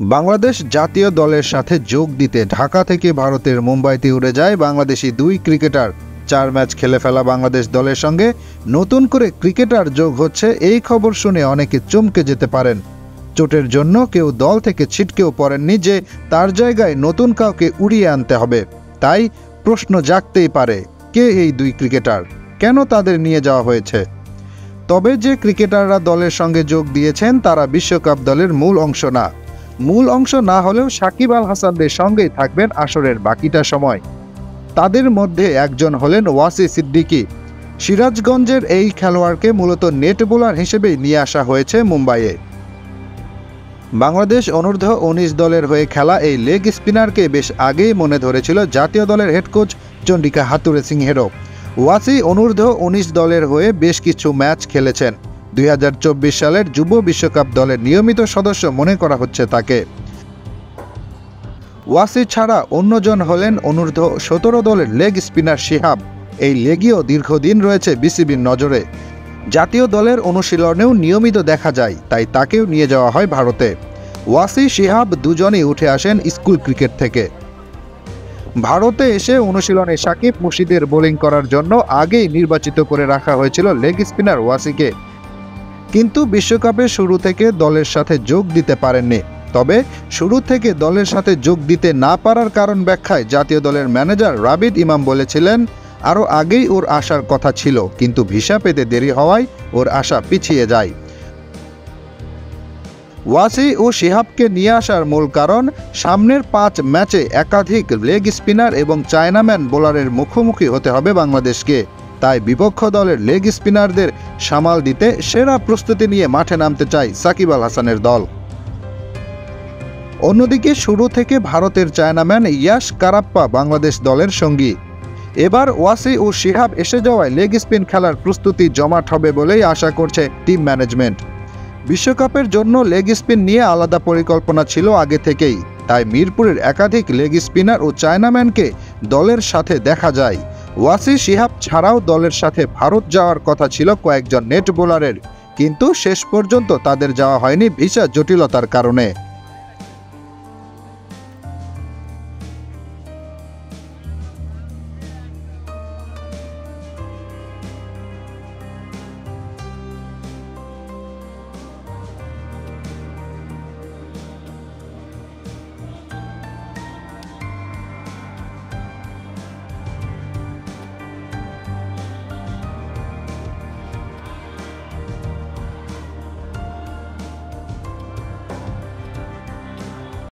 বাংলাদেশ জাতীয় দলের সাথে যোগ দিতে ঢাকা থেকে ভারতের মুম্বাইতে উড়ে যায় বাংলাদেশি দুই ক্রিকেটার। চার ম্যাচ খেলে ফেলা বাংলাদেশ দলের সঙ্গে নতুন করে ক্রিকেটার যোগ হচ্ছে এই খবর শুনে অনেকে চমকে যেতে পারেন। চোটের জন্য কেউ দল থেকে ছিটকেও পড়েননি যে তার জায়গায় নতুন কাউকে উড়িয়ে আনতে হবে। তাই প্রশ্ন জাগতেই পারে, কে এই দুই ক্রিকেটার? কেন তাদের নিয়ে যাওয়া হয়েছে? তবে যে ক্রিকেটাররা দলের সঙ্গে যোগ দিয়েছেন তারা বিশ্বকাপ দলের মূল অংশ না। মূল অংশ না হলেও সাকিব আল হাসানদের সঙ্গেই থাকবেন আসরের বাকিটা সময়। তাদের মধ্যে একজন হলেন ওয়াসি সিদ্দিকী। সিরাজগঞ্জের এই খেলোয়াড়কে মূলত নেট বোলার হিসেবেই নিয়ে আসা হয়েছে মুম্বাইয়ে। বাংলাদেশ অনূর্ধ্ব উনিশ দলের হয়ে খেলা এই লেগ স্পিনারকে বেশ আগেই মনে ধরেছিল জাতীয় দলের হেড কোচ চন্ডিকা হাতুরে সিংহেরও। ওয়াসি অনূর্ধ্ব উনিশ দলের হয়ে বেশ কিছু ম্যাচ খেলেছেন। দুই হাজার চব্বিশ সালের যুব বিশ্বকাপ দলের নিয়মিত সদস্য মনে করা হচ্ছে তাকে। ওয়াসি ছাড়া অন্যজন হলেন অনূর্ধ্ব সতেরো দলের লেগ স্পিনার শিহাব। এই লেগিও দীর্ঘদিন রয়েছে বিসিবির নজরে। জাতীয় দলের অনুশীলনেও নিয়মিত দেখা যায়, তাই তাকেও নিয়ে যাওয়া হয় ভারতে। ওয়াসি শিহাব দুজনেই উঠে আসেন স্কুল ক্রিকেট থেকে। ভারতে এসে অনুশীলনে সাকিব মুশিদের বোলিং করার জন্য আগেই নির্বাচিত করে রাখা হয়েছিল লেগ স্পিনার ওয়াসিকে। কিন্তু বিশ্বকাপের শুরু থেকে দলের সাথে যোগ দিতে পারেননি। তবে শুরু থেকে দলের সাথে যোগ দিতে না পারার কারণ ব্যাখ্যায় জাতীয় দলের ম্যানেজার রাবিদ ইমাম বলেছিলেন, আরও আগেই ওর আসার কথা ছিল, কিন্তু ভিসা পেতে দেরি হওয়ায় ওর আশা পিছিয়ে যায়। ওয়াসি ও শিহাবকে নিয়ে আসার মূল কারণ, সামনের পাঁচ ম্যাচে একাধিক লেগ স্পিনার এবং চায়নাম্যান বোলারের মুখোমুখি হতে হবে বাংলাদেশকে। তাই বিপক্ষ দলের লেগ স্পিনারদের সামাল দিতে সেরা প্রস্তুতি নিয়ে মাঠে নামতে চায় সাকিব আল হাসানের দল। অন্যদিকে শুরু থেকে ভারতের চায়নাম্যান ইয়াশ কারাপ্পা বাংলাদেশ দলের সঙ্গী। এবার ওয়াসি ও শিহাব এসে যাওয়ায় লেগ স্পিন খেলার প্রস্তুতি জমাট হবে বলেই আশা করছে টিম ম্যানেজমেন্ট। বিশ্বকাপের জন্য লেগ স্পিন নিয়ে আলাদা পরিকল্পনা ছিল আগে থেকেই, তাই মিরপুরের একাধিক লেগ স্পিনার ও চায়নাম্যানকে দলের সাথে দেখা যায়। ওয়াসি শিহাব ছাড়াও দলের সাথে ভারত যাওয়ার কথা ছিল কয়েকজন নেট বোলারের। কিন্তু শেষ পর্যন্ত তাদের যাওয়া হয়নি ভিসা জটিলতার কারণে।